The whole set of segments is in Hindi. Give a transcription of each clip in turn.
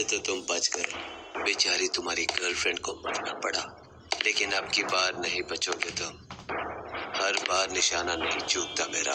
से तो तुम बच गए बेचारी तुम्हारी गर्लफ्रेंड को मरना पड़ा। लेकिन अब की बार नहीं बचोगे तुम। हर बार निशाना नहीं चूकता मेरा।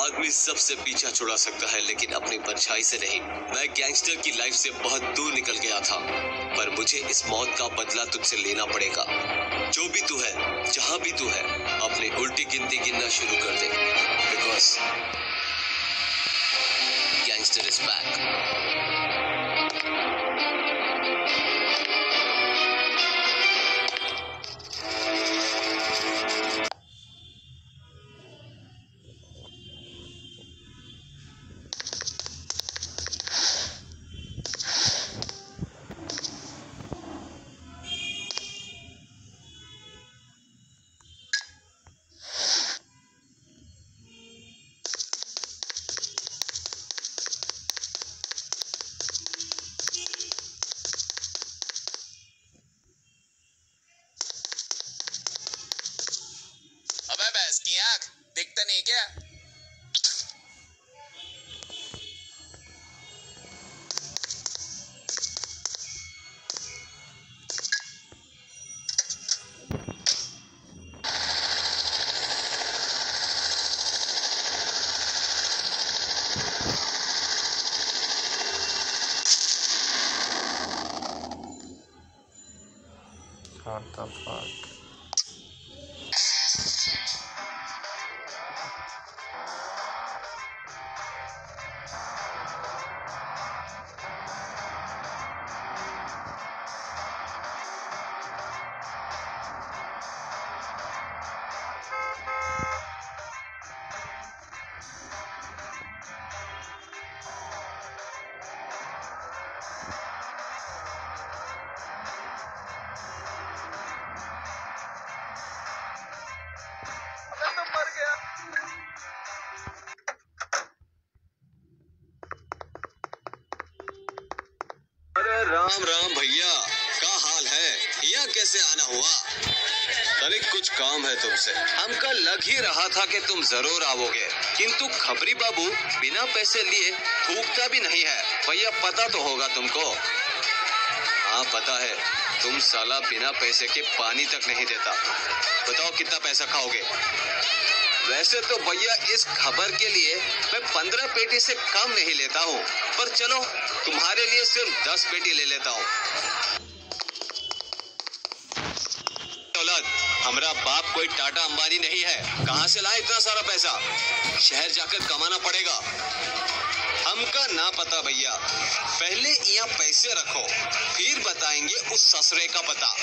आदमी सबसे पीछा छुड़ा सकता है, लेकिन अपनी परछाई से नहीं। मैं गैंगस्टर की लाइफ से बहुत दूर निकल गया था। पर मुझे इस मौत का बदला तुझसे लेना पड़ेगा। जो भी तू है, जहाँ भी तू है, अपने उल्टी गिनती गिनना शुरू कर दे। बिकॉज़ राम राम भैया का हाल है? यहाँ कैसे आना हुआ? तनिक कुछ काम है तुमसे। हमका लग ही रहा था कि तुम ज़रूर आओगे। किंतु खबरी बाबू, बिना पैसे लिए थूकता भी नहीं है। भैया, पता तो होगा तुमको। हाँ पता है। तुम साला बिना पैसे के पानी तक नहीं देता। बताओ कितना पैसा खाओगे? वैसे तो भैया इस खबर के लिए मैं पंद्रह पेटी से कम नहीं लेता हूँ, पर चलो, तुम्हारे लिए सिर्फ़ दस पेटी ले लेता हूँ। हमारा बाप कोई टाटा अंबानी नहीं है। कहाँ से लाए इतना सारा पैसा? शहर जाकर कमाना पड़ेगा। हमका ना पता भैया। पहले यहाँ पैसे रखो, फिर बताएँगे उस ससुरे का पता।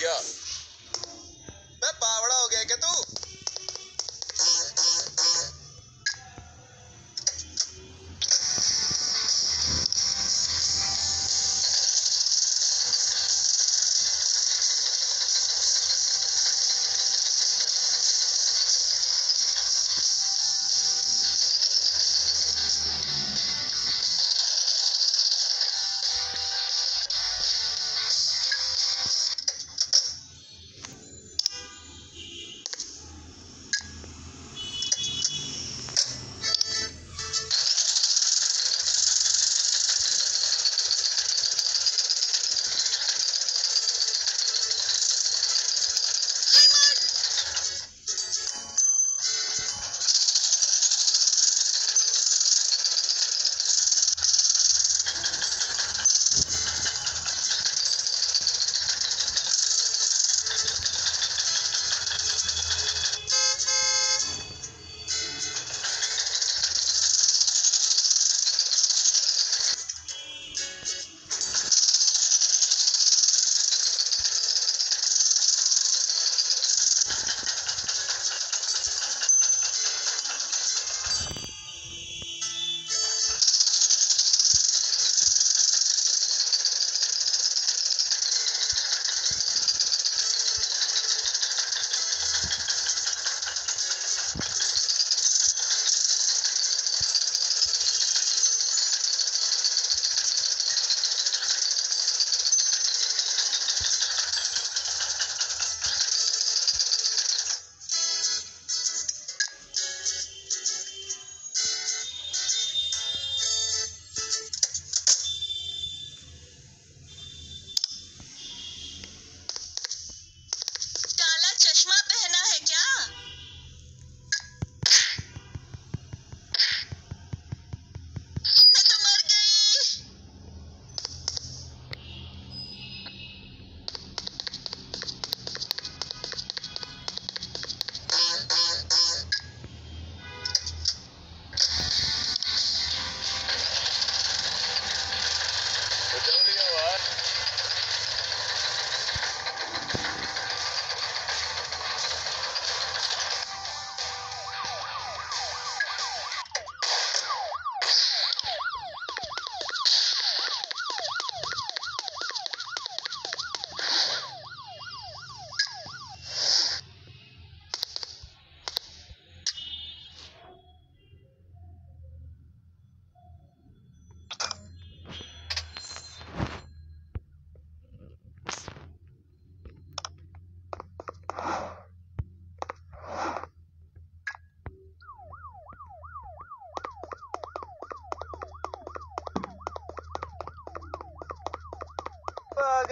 देख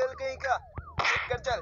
पागल कहीं का? कर चल।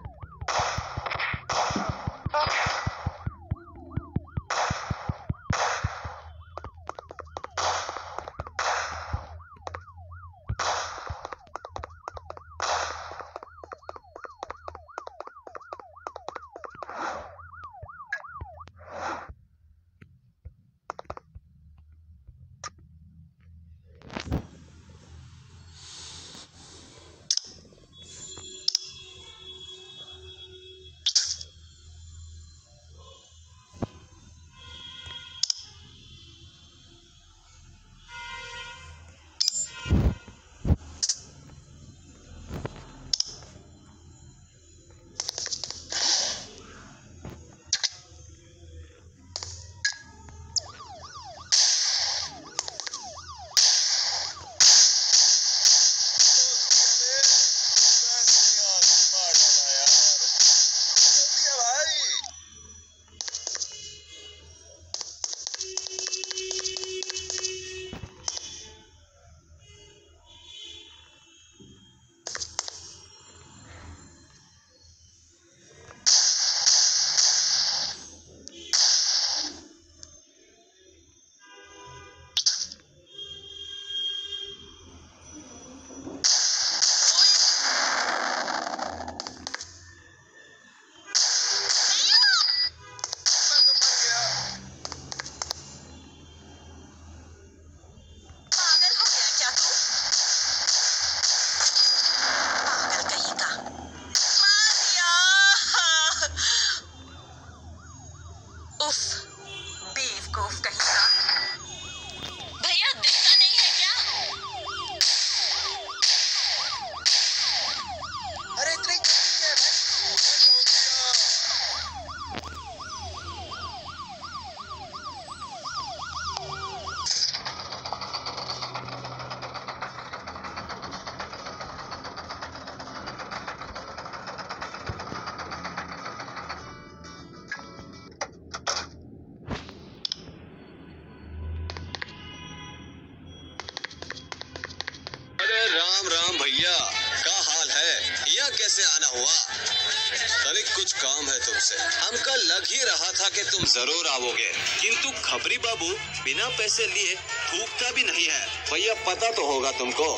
ज़रूर आओगे। किंतु खबरी बाबू, बिना पैसे लिए थूकता भी नहीं है। भैया, पता तो होगा तुमको।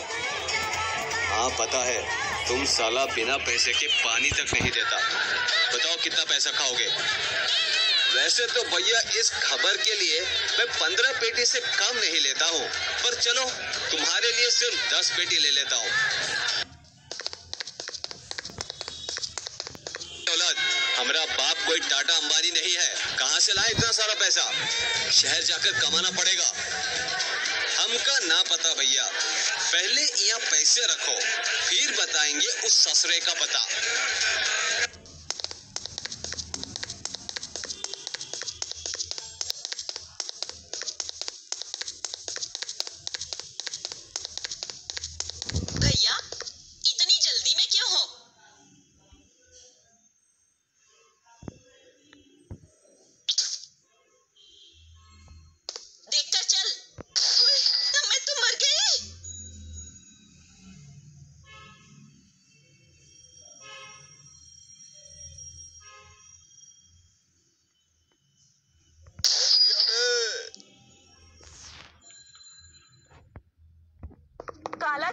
हाँ पता है। तुम साला बिना पैसे के पानी तक नहीं देता। बताओ कितना पैसा खाओगे? वैसे तो भैया, इस खबर के लिए मैं पंद्रह पेटी से कम नहीं लेता हूँ। पर चलो, तुम्हारे लिए सिर्फ़ दस पेटी ले लेता हूँ। हमारा बाप कोई टाटा अंबानी नहीं है। से लाए इतना सारा पैसा। शहर जाकर कमाना पड़ेगा। हमका ना पता भैया। पहले यहाँ पैसे रखो, फिर बताएँगे उस ससुरे का पता।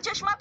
चश्मा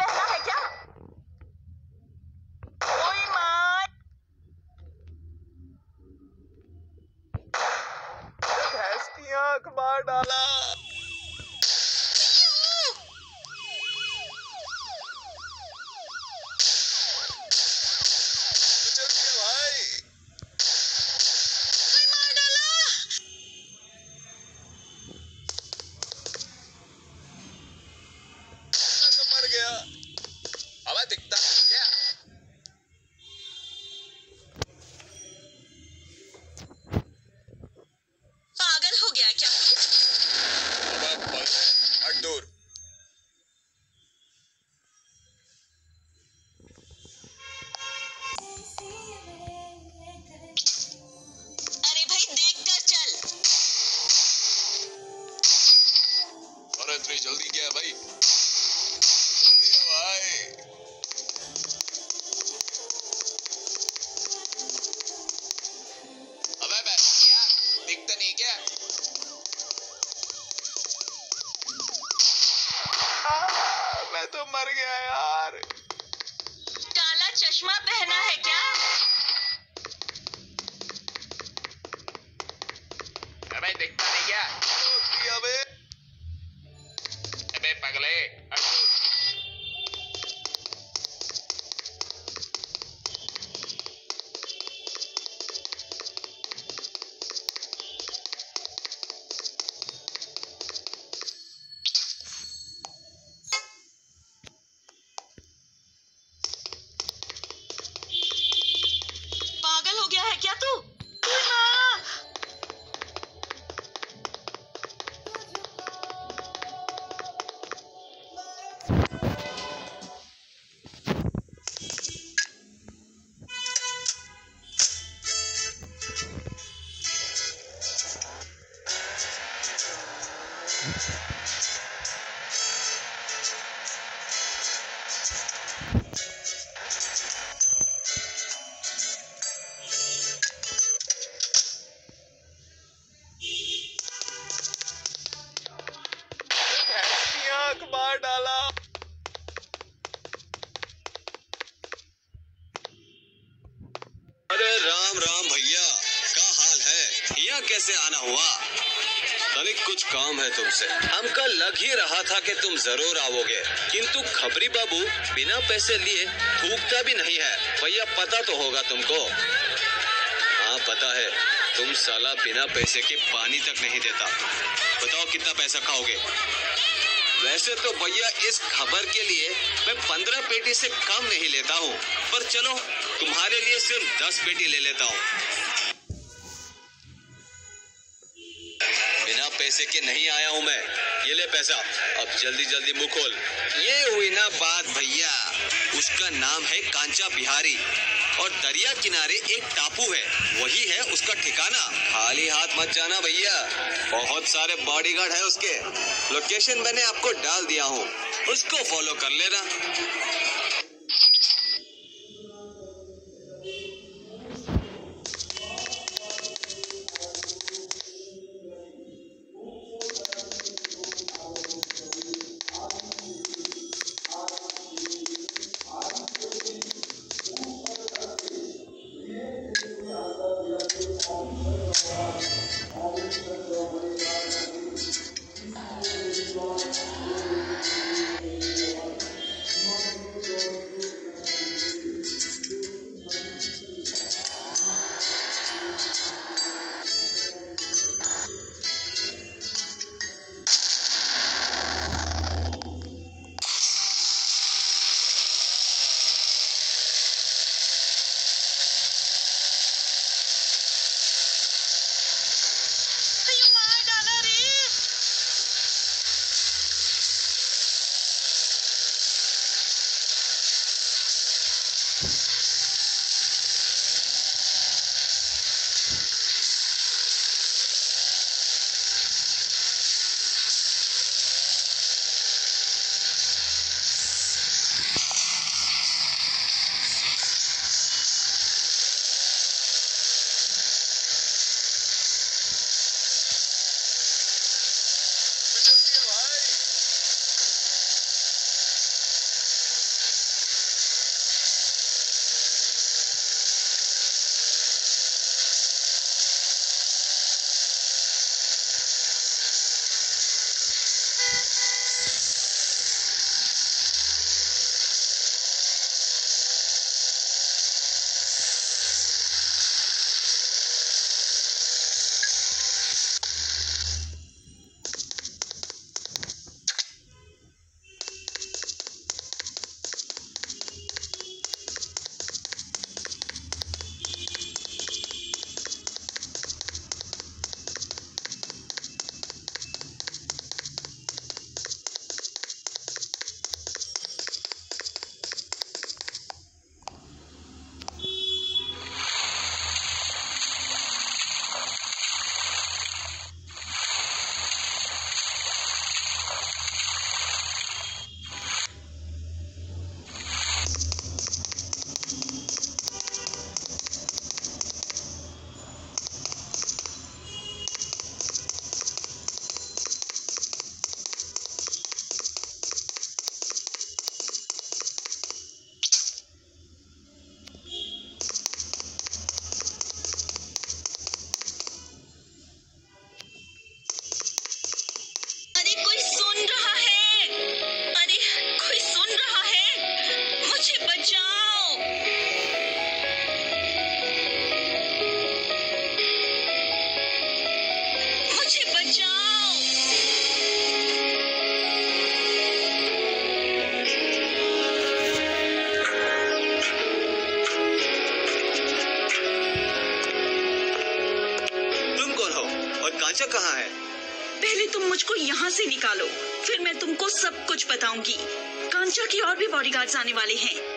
तो मर गया यार। काला चश्मा पहना Christmas. Day. कि तुम ज़रूर आओगे। किंतु खबरी बाबू, बिना पैसे लिए थूकता भी नहीं है। भैया, पता तो होगा तुमको। हाँ पता है। तुम साला बिना पैसे के पानी तक नहीं देता। बताओ कितना पैसा खाओगे? वैसे तो भैया, इस खबर के लिए मैं पंद्रह पेटी से कम नहीं लेता हूँ। पर चलो, तुम्हारे लिए सिर्फ़ दस पेटी ले लेता हूँ। पैसे के नहीं आया हूँ मैं। ये ले पैसा। अब जल्दी जल्दी मुँह खोल। ये हुई ना बात, भैया। उसका नाम है कांचा बिहारी। और दरिया किनारे एक टापू है। वही है उसका ठिकाना। खाली हाथ मत जाना, भैया। बहुत सारे बॉडीगार्ड है उसके। लोकेशन मैंने आपको डाल दिया हूँ। उसको फॉलो कर लेना।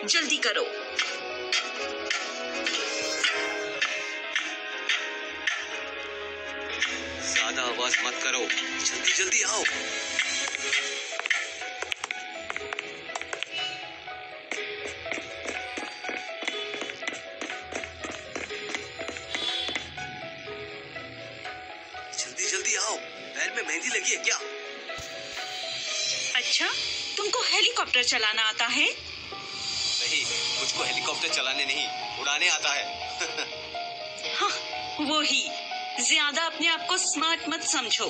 जल्दी करो। ज़्यादा आवाज़ मत करो। जल्दी जल्दी आओ। जल्दी जल्दी आओ। पैर में मेहंदी लगी है क्या? अच्छा तुमको हेलीकॉप्टर चलाना आता है? मुझको हेलीकॉप्टर चलाने नहीं उड़ाने आता है। हाँ वो ही। ज़्यादा अपने आप को स्मार्ट मत समझो।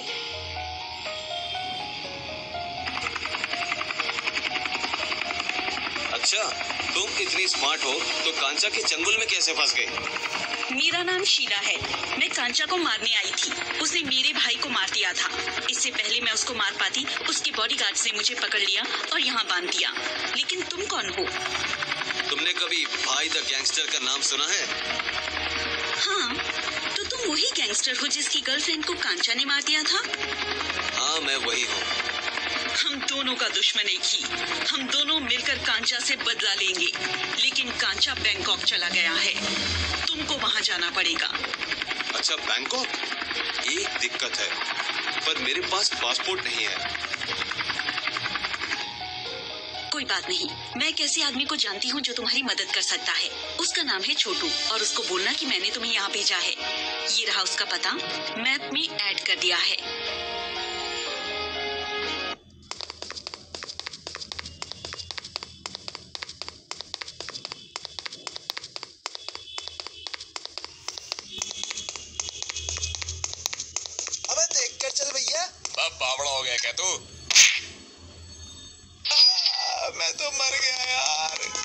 अच्छा तुम इतनी स्मार्ट हो तो कांचा के चंगुल में कैसे फंस गई मेरा नाम शीला है। मैं कांचा को मारने आई थी। उसने मेरे भाई को मार दिया था। इससे पहले मैं उसको मार पाती उसके बॉडीगार्ड ने मुझे पकड़ लिया और यहाँ बाँध दिया। लेकिन तुम कौन हो? तुमने कभी भाई द गैंगस्टर का नाम सुना है? हाँ तो तुम वही गैंगस्टर हो जिसकी गर्लफ्रेंड को कांचा ने मार दिया था? हाँ मैं वही हूँ। हम दोनों का दुश्मन एक ही। हम दोनों मिलकर कांचा से बदला लेंगे लेकिन कांचा बैंकॉक चला गया है। तुमको वहाँ जाना पड़ेगा। अच्छा बैंकॉक? एक दिक्कत है पर मेरे पास पासपोर्ट नहीं है। कोई बात नहीं। मैं एक ऐसे आदमी को जानती हूँ जो तुम्हारी मदद कर सकता है? उसका नाम है छोटू, और उसको बोलना कि मैंने तुम्हें यहाँ भेजा है। ये रहा उसका पता। मैप में ऐड कर दिया है। तो मर गया यार।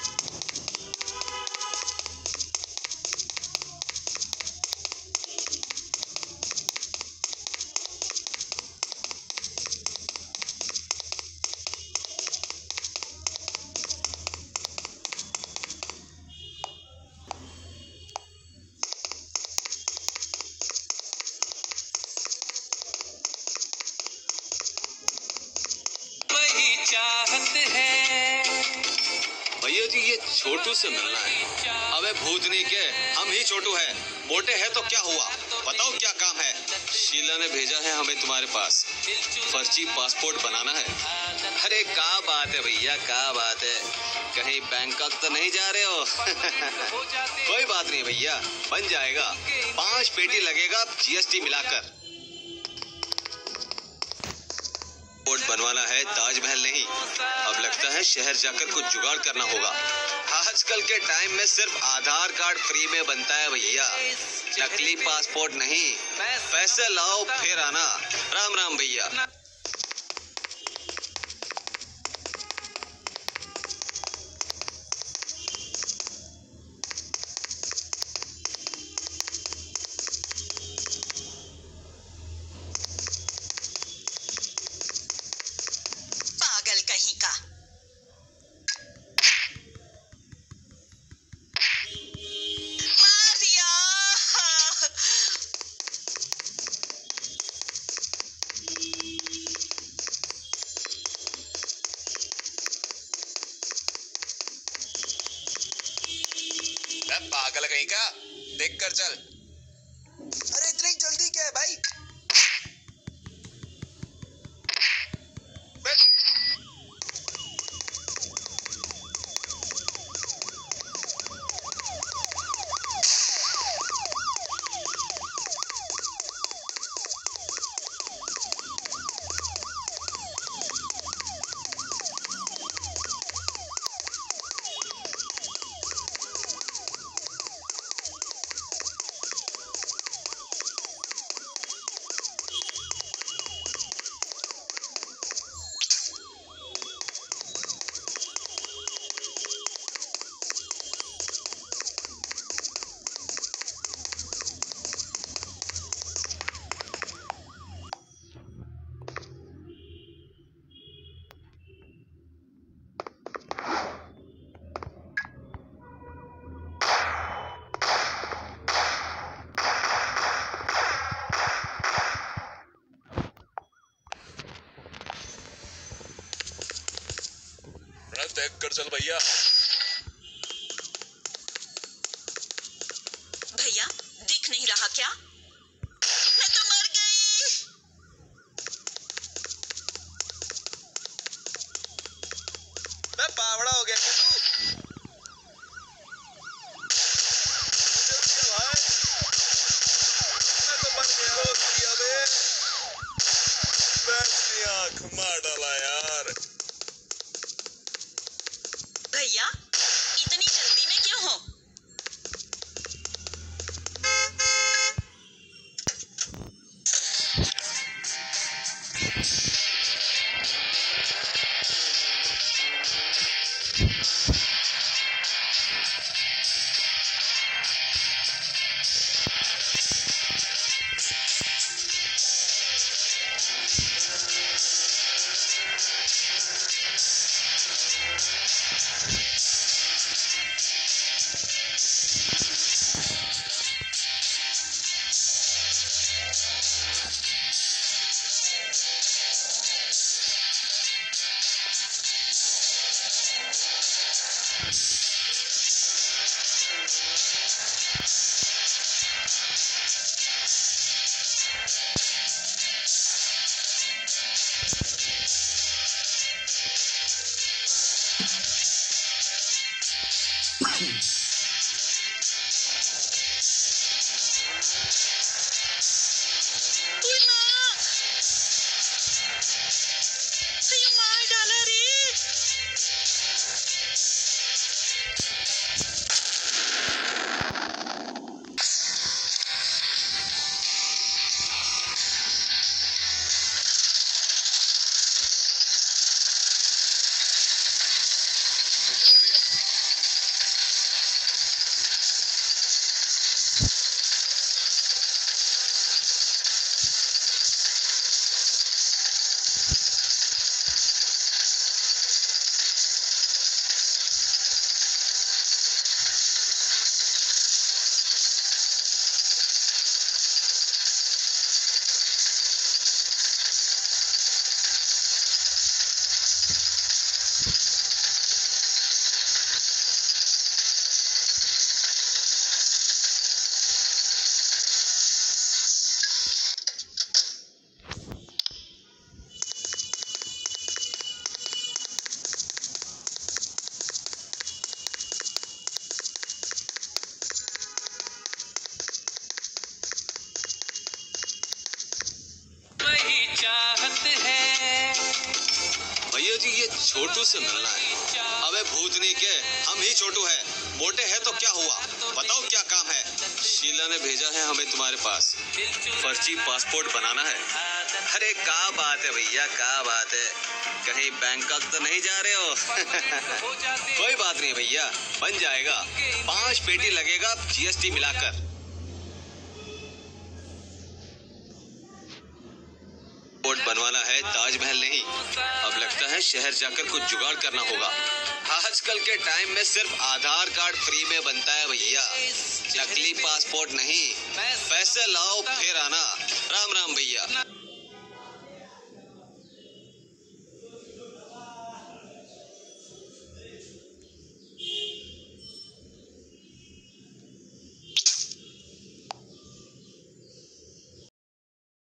फर्जी पासपोर्ट बनाना है। अरे का बात है भैया का बात है। कहीं बैंकॉक तो नहीं जा रहे हो? कोई बात नहीं भैया, बन जाएगा। पाँच पेटी लगेगा जीएसटी मिलाकर। पासपोर्ट बनवाना है, ताजमहल नहीं। अब लगता है शहर जाकर कुछ जुगाड़ करना होगा। आजकल के टाइम में सिर्फ़ आधार कार्ड फ्री में बनता है भैया। नकली पासपोर्ट नहीं। पैसे लाओ, फिर आना। राम राम भैया। पागल कहीं का देख कर चल अरे इतनी जल्दी क्या है भाई बे- मैं देख ही। मोटे हैं तो क्या हुआ? बताओ क्या काम है? शीला ने भेजा है हमें तुम्हारे पास। फर्जी पासपोर्ट बनाना है। अरे का बात है भैया का बात है। कहीं बैंकॉक तो नहीं जा रहे हो? कोई बात नहीं भैया, बन जाएगा। पाँच पेटी लगेगा जीएसटी मिलाकर। बनवाना है, ताजमहल नहीं। अब लगता है शहर जाकर कुछ जुगाड़ करना होगा। आजकल के टाइम में सिर्फ़ आधार कार्ड फ्री में बनता है भैया। नकली पासपोर्ट नहीं। पैसे लाओ, फिर आना। राम राम भैया।